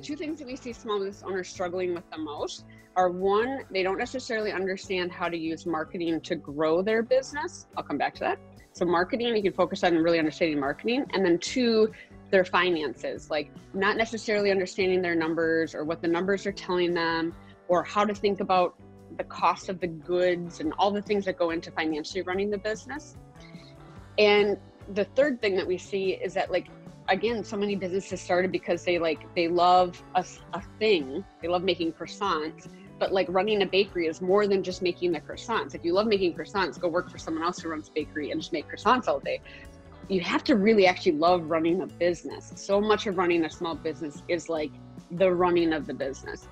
the two things that we see small business owners struggling with the most are one, they don't necessarily understand how to use marketing to grow their business. I'll come back to that. So, marketing, you can focus on really understanding marketing. And then two, their finances, like not necessarily understanding their numbers or what the numbers are telling them or how to think about the cost of the goods and all the things that go into financially running the business. And the third thing that we see is that like again so many businesses started because they like they love a, a thing. They love making croissants but like running a bakery is more than just making the croissants. If you love making croissants go work for someone else who runs a bakery and just make croissants all day. You have to really actually love running a business. So much of running a small business is like the running of the business